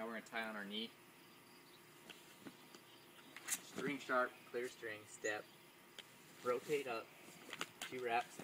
Now we're gonna tie on our knee. String sharp, clear string, step. Rotate up, two wraps.